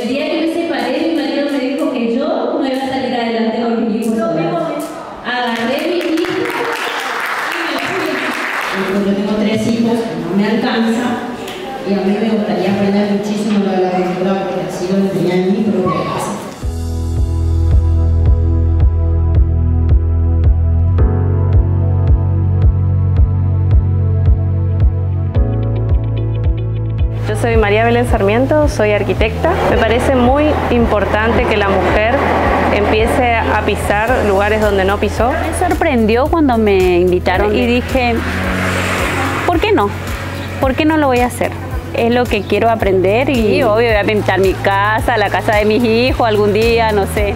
El día que me separé, mi marido me dijo que yo no iba a salir adelante con mi hijo. Agarré mi hijo y me fui. Yo tengo tres hijos, no me alcanza y a mí me gustaría aprender muchísimo lo de la pintura porque así lo tenía Yo soy María Belén Sarmiento, soy arquitecta. Me parece muy importante que la mujer empiece a pisar lugares donde no pisó. Me sorprendió cuando me invitaron y dije, ¿por qué no? ¿Por qué no lo voy a hacer? Es lo que quiero aprender y obvio voy a pintar mi casa, la casa de mis hijos algún día, no sé.